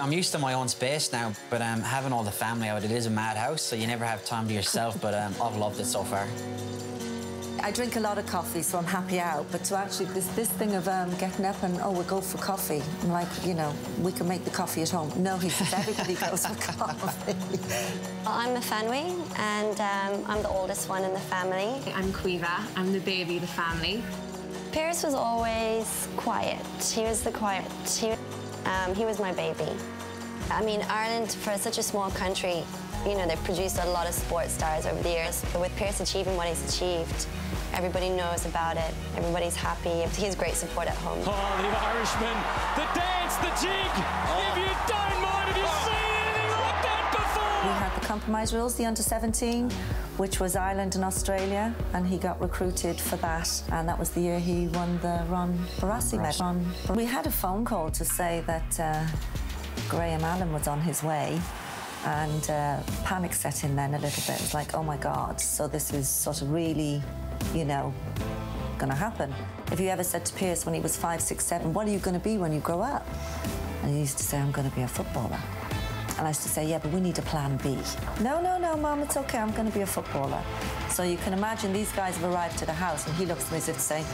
I'm used to my own space now, but um, having all the family out, it is a madhouse, so you never have time to yourself, but um, I've loved it so far. I drink a lot of coffee, so I'm happy out. But to actually, this this thing of um, getting up and oh, we'll go for coffee. I'm like, you know, we can make the coffee at home. No, he says everybody goes for coffee. I'm a Fenway, and um, I'm the oldest one in the family. I'm Quiva. I'm the baby of the family. Pearce was always quiet. He was the quiet. He, um, he was my baby. I mean, Ireland, for such a small country, you know, they've produced a lot of sports stars over the years. But with Pearce achieving what he's achieved, everybody knows about it. Everybody's happy. He has great support at home. Oh, the Irishman, the dance, the jig. If you don't mind, have you seen anything had the compromise rules, the under 17, which was Ireland and Australia, and he got recruited for that. And that was the year he won the Ron Barassi medal. We had a phone call to say that uh, Graham Allen was on his way. And uh, panic set in then a little bit. It was like, oh my God, so this is sort of really, you know, going to happen. If you ever said to Pearce when he was five, six, seven, what are you going to be when you grow up? And he used to say, I'm going to be a footballer. And I used to say, yeah, but we need a plan B. No, no, no, Mum, it's okay. I'm going to be a footballer. So you can imagine these guys have arrived to the house and he looks at me as if to say,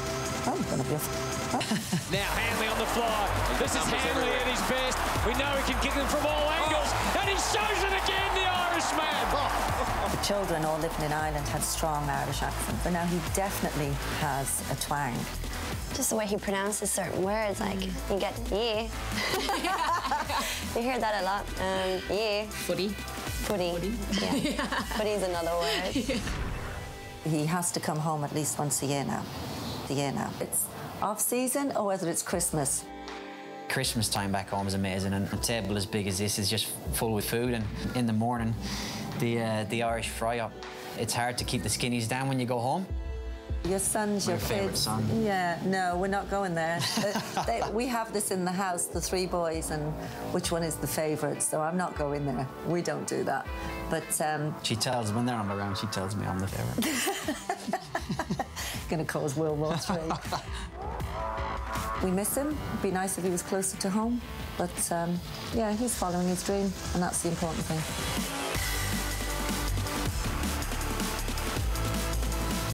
"Oh, I'm going to be a footballer. Now Hanley on the fly. This is Hanley at his best. We know he can kick them from all angles, oh. and he shows it again, the Irishman. Oh. the children all living in Ireland had strong Irish accents, but now he definitely has a twang. Just the way he pronounces certain words, like you get yeah. you hear that a lot. Um, yeah. Footy. Footy. Yeah. Footy's another word. He has to come home at least once a year now. The year now. It's off season or whether it's Christmas. Christmas time back home is amazing, and a table as big as this is just full with food. And in the morning, the uh, the Irish fry up. It's hard to keep the skinnies down when you go home. Your sons, My your kids. son. Yeah, no, we're not going there. They, we have this in the house, the three boys, and which one is the favourite. So I'm not going there. We don't do that. But um, She tells when they're on the round, she tells me I'm the favourite. going to cause World War Three. we miss him. It'd be nice if he was closer to home. But um, yeah, he's following his dream, and that's the important thing.